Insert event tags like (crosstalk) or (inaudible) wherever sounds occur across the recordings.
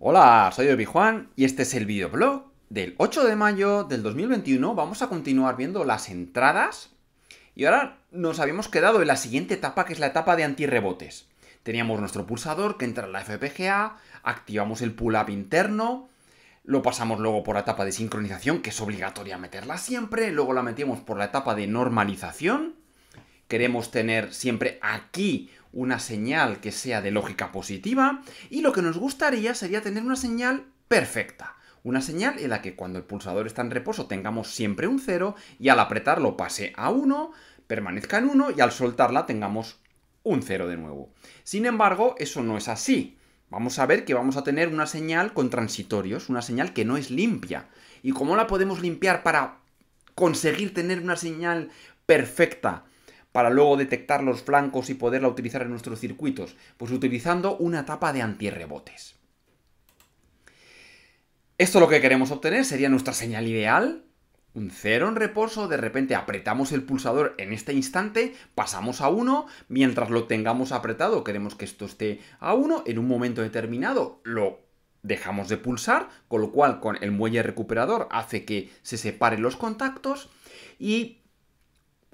Hola, soy Obi-Juan y este es el videoblog del 8 de mayo del 2021. Vamos a continuar viendo las entradas y ahora nos habíamos quedado en la siguiente etapa que es la etapa de antirrebotes. Teníamos nuestro pulsador que entra en la FPGA, activamos el pull-up interno, lo pasamos luego por la etapa de sincronización, que es obligatoria meterla siempre, luego la metimos por la etapa de normalización. Queremos tener siempre aquí una señal que sea de lógica positiva y lo que nos gustaría sería tener una señal perfecta. Una señal en la que cuando el pulsador está en reposo tengamos siempre un 0 y al apretarlo pase a 1, permanezca en 1 y al soltarla tengamos un 0 de nuevo. Sin embargo, eso no es así. Vamos a ver que vamos a tener una señal con transitorios, una señal que no es limpia. ¿Y cómo la podemos limpiar para conseguir tener una señal perfecta para luego detectar los flancos y poderla utilizar en nuestros circuitos? Pues utilizando una etapa de antirrebotes. Esto lo que queremos obtener sería nuestra señal ideal, un 0 en reposo, de repente apretamos el pulsador en este instante, pasamos a 1, mientras lo tengamos apretado, queremos que esto esté a 1, en un momento determinado lo dejamos de pulsar, con lo cual con el muelle recuperador hace que se separen los contactos y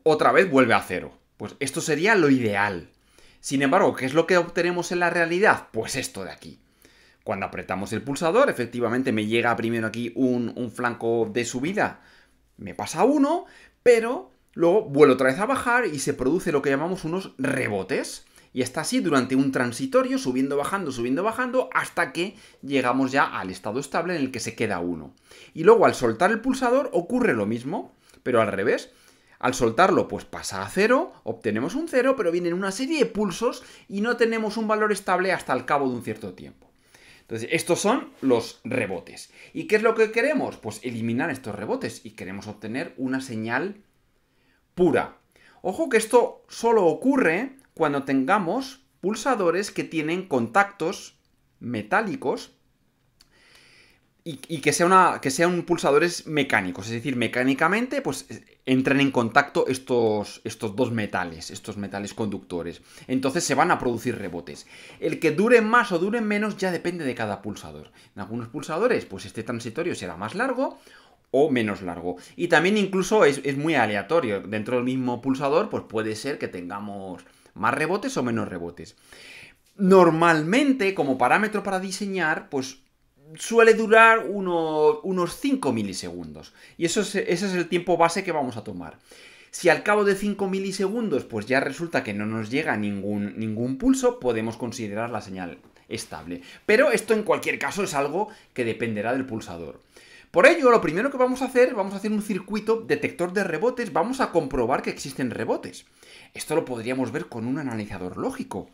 otra vez vuelve a 0. Pues esto sería lo ideal. Sin embargo, ¿qué es lo que obtenemos en la realidad? Pues esto de aquí. Cuando apretamos el pulsador, efectivamente me llega primero aquí un, un flanco de subida me pasa uno, pero luego vuelvo otra vez a bajar y se produce lo que llamamos unos rebotes. Y está así durante un transitorio, subiendo, bajando, subiendo, bajando, hasta que llegamos ya al estado estable en el que se queda uno. Y luego al soltar el pulsador ocurre lo mismo, pero al revés. Al soltarlo, pues pasa a cero, obtenemos un cero, pero vienen una serie de pulsos y no tenemos un valor estable hasta el cabo de un cierto tiempo. Entonces, estos son los rebotes. ¿Y qué es lo que queremos? Pues eliminar estos rebotes y queremos obtener una señal pura. Ojo que esto solo ocurre cuando tengamos pulsadores que tienen contactos metálicos y, que, sea una, que sean pulsadores mecánicos, es decir, mecánicamente pues entren en contacto estos, estos dos metales, estos metales conductores. Entonces se van a producir rebotes. El que dure más o dure menos ya depende de cada pulsador. En algunos pulsadores pues este transitorio será más largo o menos largo. Y también incluso es, es muy aleatorio. Dentro del mismo pulsador pues puede ser que tengamos más rebotes o menos rebotes. Normalmente, como parámetro para diseñar, pues suele durar unos 5 milisegundos. Y eso ese es el tiempo base que vamos a tomar. Si al cabo de 5 milisegundos pues ya resulta que no nos llega ningún, ningún pulso, podemos considerar la señal estable. Pero esto en cualquier caso es algo que dependerá del pulsador. Por ello, lo primero que vamos a hacer, vamos a hacer un circuito detector de rebotes, vamos a comprobar que existen rebotes. Esto lo podríamos ver con un analizador lógico.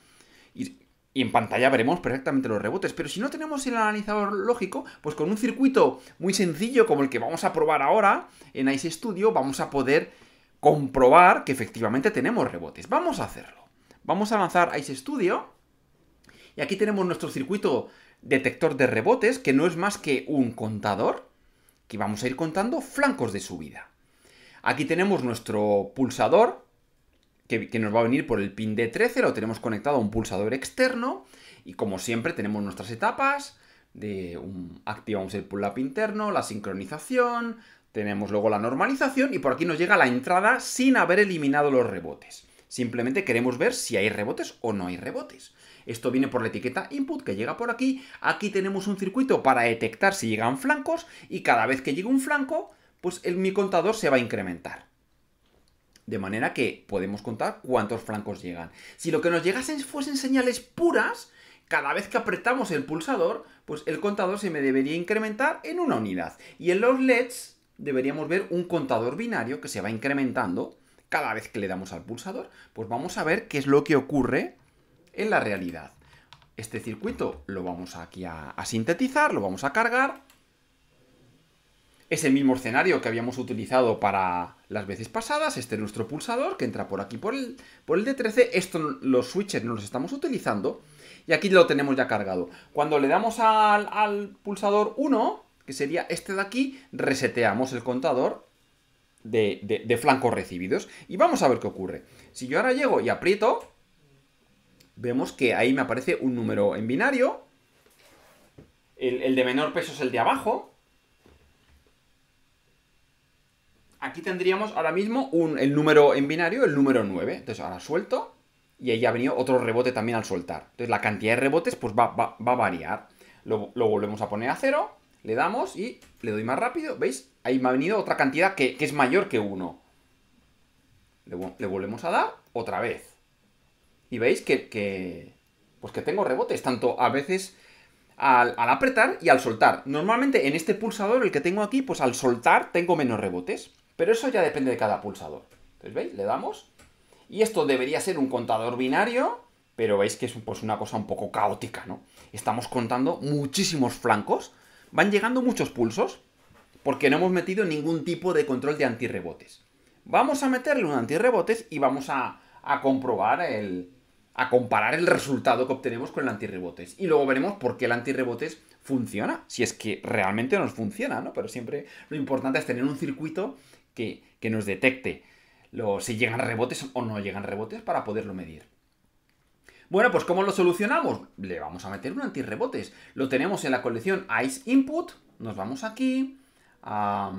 Y en pantalla veremos perfectamente los rebotes. Pero si no tenemos el analizador lógico, pues con un circuito muy sencillo como el que vamos a probar ahora en Ice Studio, vamos a poder comprobar que efectivamente tenemos rebotes. Vamos a hacerlo. Vamos a lanzar Ice Studio. Y aquí tenemos nuestro circuito detector de rebotes, que no es más que un contador, que vamos a ir contando flancos de subida. Aquí tenemos nuestro pulsador, que, nos va a venir por el pin D13, lo tenemos conectado a un pulsador externo y como siempre tenemos nuestras etapas, de un, activamos el pull-up interno, la sincronización, tenemos luego la normalización y por aquí nos llega la entrada sin haber eliminado los rebotes. Simplemente queremos ver si hay rebotes o no hay rebotes. Esto viene por la etiqueta input que llega por aquí. Aquí tenemos un circuito para detectar si llegan flancos y cada vez que llegue un flanco, pues el, mi contador se va a incrementar. De manera que podemos contar cuántos flancos llegan. Si lo que nos llegasen fuesen señales puras, cada vez que apretamos el pulsador, pues el contador se me debería incrementar en una unidad. Y en los LEDs deberíamos ver un contador binario que se va incrementando cada vez que le damos al pulsador. Pues vamos a ver qué es lo que ocurre en la realidad. Este circuito lo vamos aquí a sintetizar, lo vamos a cargar es el mismo escenario que habíamos utilizado para las veces pasadas. Este es nuestro pulsador que entra por aquí por el, por el D13. Esto, los switches no los estamos utilizando. Y aquí lo tenemos ya cargado. Cuando le damos al, pulsador 1, que sería este de aquí, reseteamos el contador de, flancos recibidos. Y vamos a ver qué ocurre. Si yo ahora llego y aprieto, vemos que ahí me aparece un número en binario el, de menor peso es el de abajo. Aquí tendríamos ahora mismo el número en binario, el número 9. Entonces ahora suelto y ahí ha venido otro rebote también al soltar. Entonces la cantidad de rebotes pues va, a variar. Lo, volvemos a poner a cero, le damos y le doy más rápido. ¿Veis? Ahí me ha venido otra cantidad que, es mayor que 1. Le, volvemos a dar otra vez. Y veis que, pues que tengo rebotes, tanto a veces al, apretar y al soltar. Normalmente en este pulsador, el que tengo aquí, pues al soltar tengo menos rebotes. Pero eso ya depende de cada pulsador. Entonces, ¿veis? Le damos. Y esto debería ser un contador binario, pero veis que es pues, una cosa un poco caótica, ¿no? Estamos contando muchísimos flancos. Van llegando muchos pulsos, porque no hemos metido ningún tipo de control de antirrebotes. Vamos a meterle un antirrebotes y vamos a, a comprobar el, a comparar el resultado que obtenemos con el antirrebotes. Y luego veremos por qué el antirrebotes funciona, si es que realmente nos funciona, ¿no? Pero siempre lo importante es tener un circuito que, nos detecte si llegan rebotes o no llegan rebotes para poderlo medir. Bueno, pues ¿cómo lo solucionamos? Le vamos a meter un antirrebotes. Lo tenemos en la colección Ice Input. Nos vamos aquí a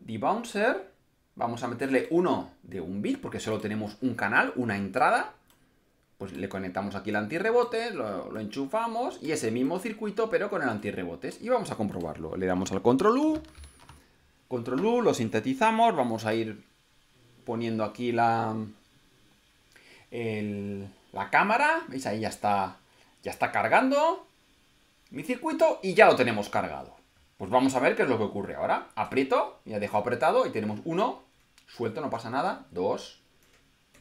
Debouncer. Vamos a meterle uno de un bit porque solo tenemos un canal, una entrada pues le conectamos aquí el antirrebotes, lo, enchufamos y ese mismo circuito pero con el antirrebotes y vamos a comprobarlo. Le damos al control U, control U, lo sintetizamos, vamos a ir poniendo aquí la, la cámara, veis ahí ya está, ya está cargando mi circuito y ya lo tenemos cargado. Pues vamos a ver qué es lo que ocurre ahora. Aprieto, ya dejo apretado y tenemos uno, suelto, no pasa nada, dos,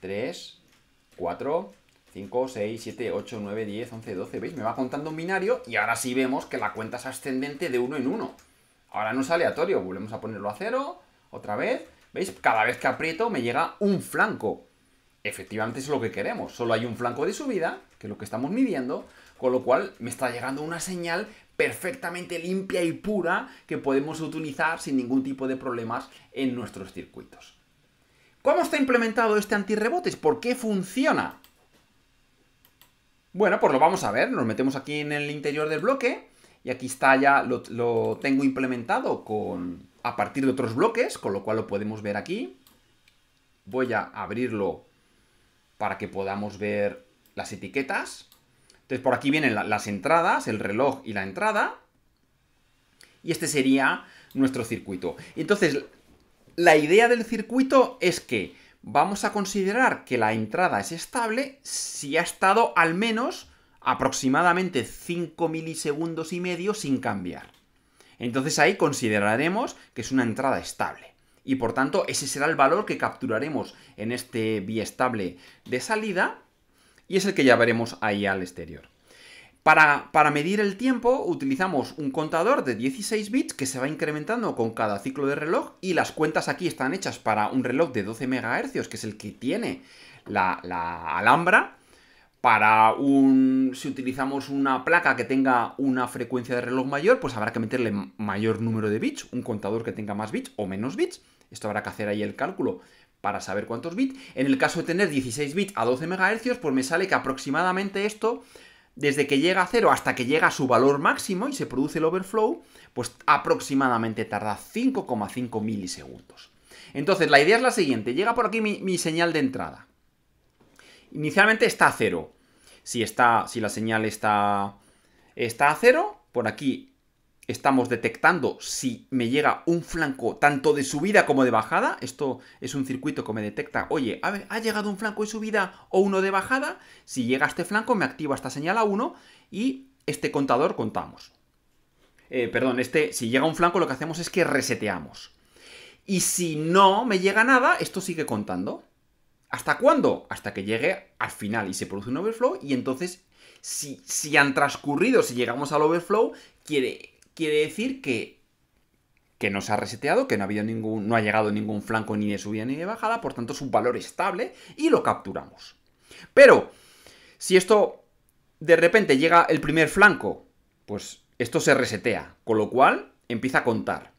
tres, cuatro, 5, 6, 7, 8, 9, 10, 11, 12, ¿veis? Me va contando un binario y ahora sí vemos que la cuenta es ascendente de uno en uno. Ahora no es aleatorio, volvemos a ponerlo a cero, otra vez. ¿Veis? Cada vez que aprieto me llega un flanco. Efectivamente es lo que queremos. Solo hay un flanco de subida, que es lo que estamos midiendo, con lo cual me está llegando una señal perfectamente limpia y pura que podemos utilizar sin ningún tipo de problemas en nuestros circuitos. ¿Cómo está implementado este antirrebotes? ¿Por qué funciona? Bueno, pues lo vamos a ver. Nos metemos aquí en el interior del bloque. Y aquí está ya, lo, tengo implementado con, a partir de otros bloques, con lo cual lo podemos ver aquí. Voy a abrirlo para que podamos ver las etiquetas. Entonces por aquí vienen las entradas, el reloj y la entrada. Y este sería nuestro circuito. Entonces, la idea del circuito es que vamos a considerar que la entrada es estable si ha estado al menos aproximadamente 5 milisegundos y medio sin cambiar. Entonces ahí consideraremos que es una entrada estable. Y por tanto, ese será el valor que capturaremos en este biestable de salida y es el que ya veremos ahí al exterior. Para, medir el tiempo utilizamos un contador de 16 bits que se va incrementando con cada ciclo de reloj y las cuentas aquí están hechas para un reloj de 12 MHz, que es el que tiene la, Alhambra. Para un... si utilizamos una placa que tenga una frecuencia de reloj mayor, pues habrá que meterle mayor número de bits, un contador que tenga más bits o menos bits. Esto habrá que hacer ahí el cálculo para saber cuántos bits. En el caso de tener 16 bits a 12 MHz, pues me sale que aproximadamente esto desde que llega a cero hasta que llega a su valor máximo y se produce el overflow, pues aproximadamente tarda 5,5 milisegundos. Entonces, la idea es la siguiente. Llega por aquí mi, señal de entrada. Inicialmente está a cero. Si, está, si la señal está, está a cero, por aquí estamos detectando si me llega un flanco tanto de subida como de bajada. Esto es un circuito que me detecta, oye, a ver, ha llegado un flanco de subida o uno de bajada. Si llega este flanco, me activa esta señal a 1 y este contador contamos. Eh, perdón, este, si llega un flanco, lo que hacemos es que reseteamos. Y si no me llega nada, esto sigue contando. ¿Hasta cuándo? Hasta que llegue al final y se produce un overflow. Y entonces, si, han transcurrido, si llegamos al overflow, quiere, quiere decir que, que no se ha reseteado, que no ha, habido ningún, no ha llegado ningún flanco ni de subida ni de bajada, por tanto es un valor estable y lo capturamos. Pero, si esto de repente llega el primer flanco, pues esto se resetea, con lo cual empieza a contar.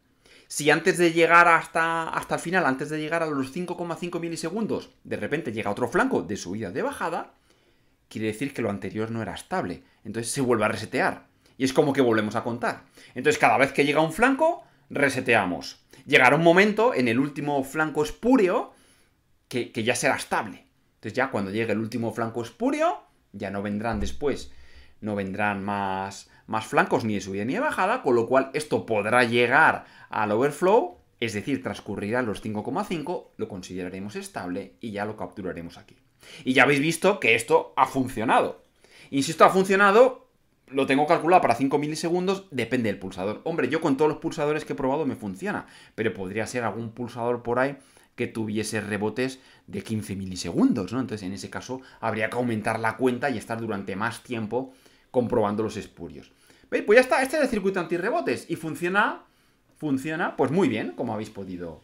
Si antes de llegar hasta, hasta el final, antes de llegar a los 5,5 milisegundos, de repente llega otro flanco de subida de bajada, quiere decir que lo anterior no era estable. Entonces se vuelve a resetear Y es como que volvemos a contar. Entonces, cada vez que llega un flanco, reseteamos. Llegará un momento en el último flanco espúreo que, que ya será estable. Entonces, ya cuando llegue el último flanco espúreo, ya no vendrán después, no vendrán más, más flancos ni de subida ni de bajada, con lo cual esto podrá llegar al overflow, es decir, transcurrirá los 5,5, lo consideraremos estable y ya lo capturaremos aquí. Y ya habéis visto que esto ha funcionado. Y si esto ha funcionado, lo tengo calculado para 5 milisegundos, depende del pulsador. Hombre, yo con todos los pulsadores que he probado me funciona, pero podría ser algún pulsador por ahí que tuviese rebotes de 15 milisegundos, ¿no? Entonces, en ese caso, habría que aumentar la cuenta y estar durante más tiempo comprobando los espurios. ¿Veis? Pues ya está, este es el circuito antirrebotes y funciona, funciona, pues muy bien, como habéis podido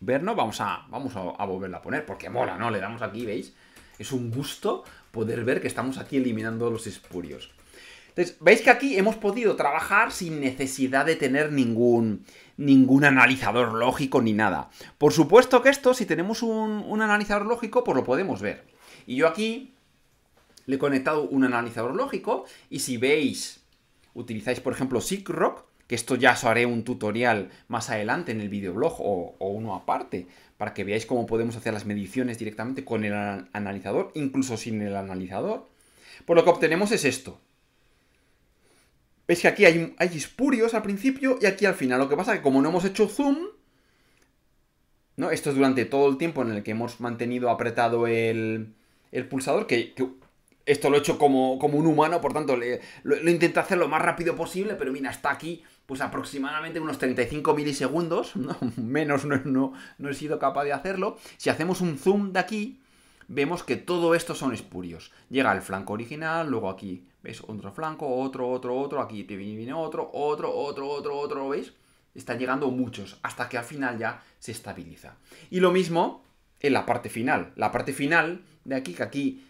ver, ¿no? Vamos a, vamos a, a volverla a poner, porque mola, ¿no? Le damos aquí, ¿veis? Es un gusto poder ver que estamos aquí eliminando los espurios. Entonces, veis que aquí hemos podido trabajar sin necesidad de tener ningún, ningún analizador lógico ni nada. Por supuesto que esto, si tenemos un, un analizador lógico, pues lo podemos ver. Y yo aquí le he conectado un analizador lógico y si veis, utilizáis por ejemplo SIGROC, que esto ya os haré un tutorial más adelante en el videoblog o, o uno aparte, para que veáis cómo podemos hacer las mediciones directamente con el analizador, incluso sin el analizador. Pues lo que obtenemos es esto. Veis que aquí hay, hay espurios al principio y aquí al final. Lo que pasa es que como no hemos hecho zoom, ¿no? Esto es durante todo el tiempo en el que hemos mantenido apretado el, el pulsador, que, esto lo he hecho como, como un humano, por tanto lo, lo intento hacer lo más rápido posible, pero mira, está aquí pues aproximadamente unos 35 milisegundos, (laughs) ¿no? menos no, no, no he sido capaz de hacerlo. Si hacemos un zoom de aquí, vemos que todo esto son espurios. Llega el flanco original, luego aquí ¿Veis? Otro flanco, otro, otro, otro, aquí viene otro, otro, otro, otro, otro, ¿veis? Están llegando muchos, hasta que al final ya se estabiliza. Y lo mismo en la parte final. La parte final de aquí, que aquí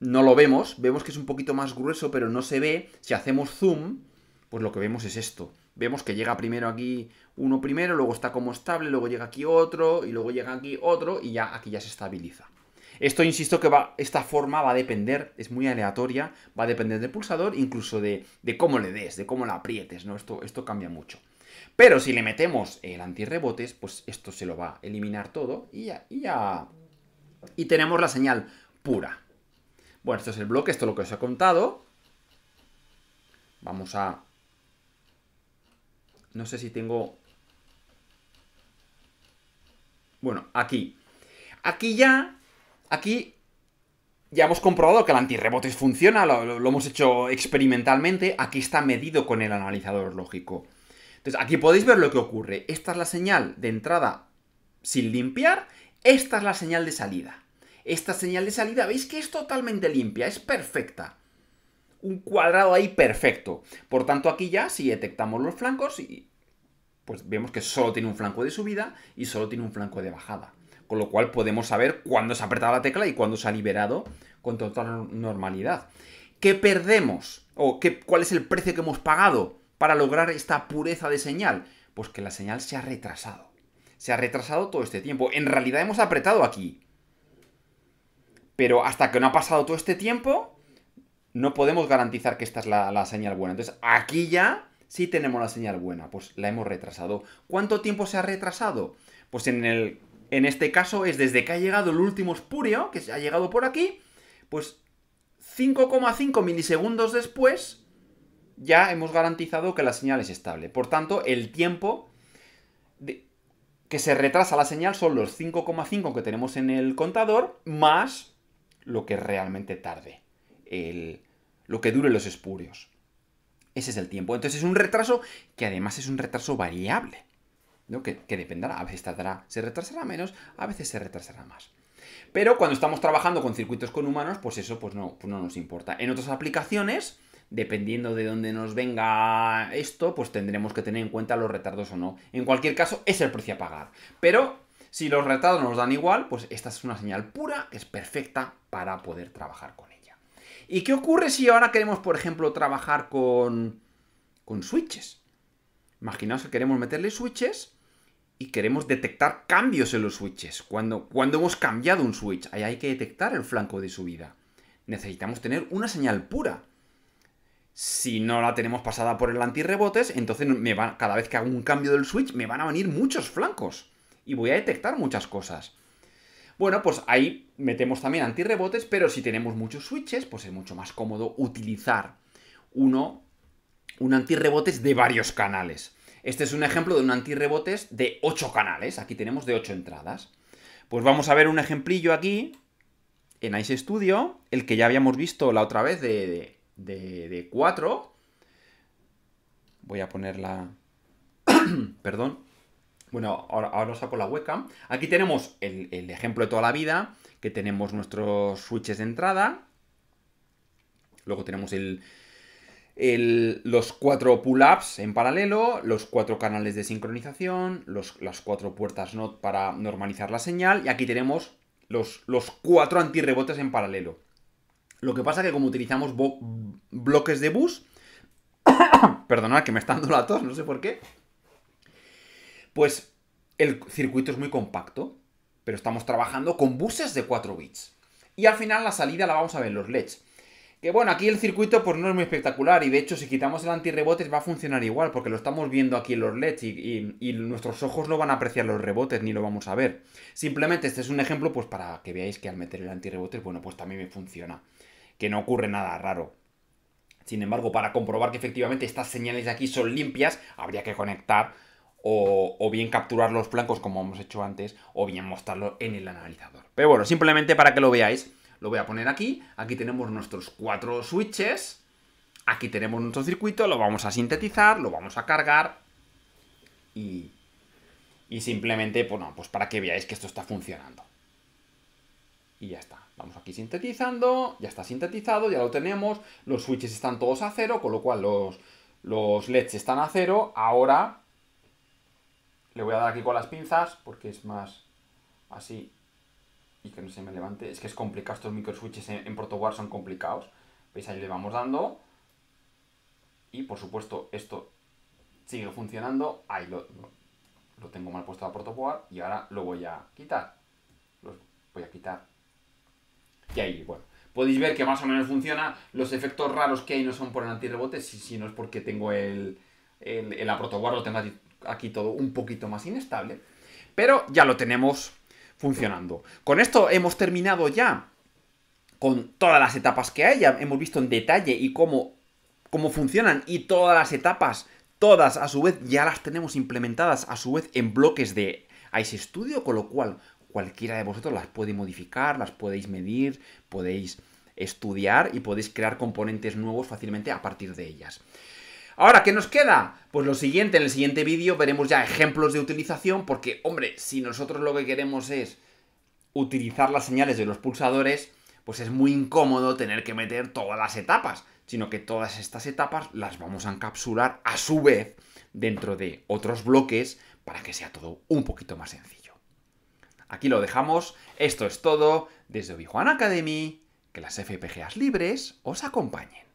no lo vemos, vemos que es un poquito más grueso, pero no se ve. Si hacemos zoom, pues lo que vemos es esto. Vemos que llega primero aquí uno primero, luego está como estable, luego llega aquí otro, y luego llega aquí otro, y ya aquí ya se estabiliza. Esto, insisto, que va, esta forma va a depender, es muy aleatoria, va a depender del pulsador, incluso de, de cómo le des, de cómo la aprietes, ¿no? Esto, esto cambia mucho. Pero si le metemos el antirrebotes, pues esto se lo va a eliminar todo y ya, y ya... Y tenemos la señal pura. Bueno, esto es el bloque, esto es lo que os he contado. Vamos a... No sé si tengo... Bueno, aquí. Aquí ya Aquí ya hemos comprobado que el antirrebotes funciona, lo, lo, lo, hemos hecho experimentalmente, aquí está medido con el analizador lógico. Entonces, aquí podéis ver lo que ocurre. Esta es la señal de entrada sin limpiar, esta es la señal de salida. Esta señal de salida, veis que es totalmente limpia, es perfecta. Un cuadrado ahí perfecto. Por tanto, aquí ya, si detectamos los flancos, pues vemos que solo tiene un flanco de subida y solo tiene un flanco de bajada con lo cual podemos saber cuándo se ha apretado la tecla y cuándo se ha liberado con total normalidad. ¿Qué perdemos? ¿O qué, cuál es el precio que hemos pagado para lograr esta pureza de señal? Pues que la señal se ha retrasado. Se ha retrasado todo este tiempo. En realidad hemos apretado aquí. Pero hasta que no ha pasado todo este tiempo, no podemos garantizar que esta es la, señal buena. Entonces, aquí ya sí tenemos la señal buena. Pues la hemos retrasado. ¿Cuánto tiempo se ha retrasado? Pues en el en este caso es desde que ha llegado el último espurio, que se ha llegado por aquí, pues 5,5 milisegundos después ya hemos garantizado que la señal es estable. Por tanto, el tiempo de, que se retrasa la señal son los 5,5 que tenemos en el contador más lo que realmente tarde, el, lo que dure los espurios. Ese es el tiempo. Entonces es un retraso que además es un retraso variable. Que, dependerá, a veces tardará, se retrasará menos, a veces se retrasará más. Pero cuando estamos trabajando con circuitos con humanos, pues eso pues pues no nos importa. En otras aplicaciones, dependiendo de dónde nos venga esto, pues tendremos que tener en cuenta los retardos o no. En cualquier caso, es el precio a pagar. Pero si los retardos nos dan igual, pues esta es una señal pura es perfecta para poder trabajar con ella. ¿Y qué ocurre si ahora queremos, por ejemplo, trabajar con, con switches? Imaginaos que queremos meterle switches y queremos detectar cambios en los switches. Cuando, cuando hemos cambiado un switch, ahí hay que detectar el flanco de subida. Necesitamos tener una señal pura. Si no la tenemos pasada por el antirrebotes, entonces me va, cada vez que hago un cambio del switch me van a venir muchos flancos. Y voy a detectar muchas cosas. Bueno, pues ahí metemos también antirrebotes, pero si tenemos muchos switches, pues es mucho más cómodo utilizar uno, un antirrebotes de varios canales. Este es un ejemplo de un antirrebotes de 8 canales. Aquí tenemos de 8 entradas. Pues vamos a ver un ejemplillo aquí en Ice Studio, el que ya habíamos visto la otra vez de, de, 4. Voy a ponerla... (clears throat) Perdón. Bueno, ahora, ahora saco la webcam. Aquí tenemos el, el ejemplo de toda la vida, que tenemos nuestros switches de entrada. Luego tenemos el, los cuatro pull-ups en paralelo, los cuatro canales de sincronización, las cuatro puertas NOT para normalizar la señal, y aquí tenemos los, los cuatro antirrebotes en paralelo. Lo que pasa es que como utilizamos bloques de bus, (coughs) perdonad que me está dando la tos, no sé por qué, pues el circuito es muy compacto, pero estamos trabajando con buses de 4 bits. Y al final la salida la vamos a ver los LEDs. Que bueno, aquí el circuito pues no es muy espectacular y de hecho si quitamos el antirrebotes va a funcionar igual porque lo estamos viendo aquí en los LEDs y, nuestros ojos no van a apreciar los rebotes ni lo vamos a ver. Simplemente este es un ejemplo pues para que veáis que al meter el antirrebotes, bueno, pues también me funciona. Que no ocurre nada raro. Sin embargo, para comprobar que efectivamente estas señales de aquí son limpias, habría que conectar o, bien capturar los flancos como hemos hecho antes, o bien mostrarlo en el analizador. Pero bueno, simplemente para que lo veáis, lo voy a poner aquí. Aquí tenemos nuestros cuatro switches. Aquí tenemos nuestro circuito, lo vamos a sintetizar, lo vamos a cargar. Y, y simplemente, pues, pues para que veáis que esto está funcionando. Y ya está. Vamos aquí sintetizando, ya está sintetizado, ya lo tenemos. Los switches están todos a cero, con lo cual los, los LEDs están a cero. Ahora le voy a dar aquí con las pinzas porque es más así y que no se me levante. Es que es complicado, estos microswitches en, en ProtoWar son complicados. ¿Veis? Ahí le vamos dando. Y por supuesto esto sigue funcionando. Ahí lo, lo, tengo mal puesto a ProtoWar y ahora lo voy a quitar. Lo voy a quitar. Y ahí, bueno. Podéis ver que más o menos funciona. Los efectos raros que hay no son por el antirrebote, si, si no es porque tengo el, el, el ProtoWar, lo tengo aquí todo un poquito más inestable. Pero ya lo tenemos funcionando. Con esto hemos terminado ya con todas las etapas que hay, hemos visto en detalle y cómo, cómo funcionan y todas las etapas, todas a su vez ya las tenemos implementadas a su vez en bloques de Ice Studio, con lo cual cualquiera de vosotros las puede modificar, las podéis medir, podéis estudiar y podéis crear componentes nuevos fácilmente a partir de ellas. Ahora, ¿qué nos queda? Pues lo siguiente, en el siguiente vídeo veremos ya ejemplos de utilización, porque, hombre, si nosotros lo que queremos es utilizar las señales de los pulsadores, pues es muy incómodo tener que meter todas las etapas, sino que todas estas etapas las vamos a encapsular a su vez dentro de otros bloques para que sea todo un poquito más sencillo. Aquí lo dejamos, esto es todo desde Obi Academy, que las FPGAs libres os acompañen.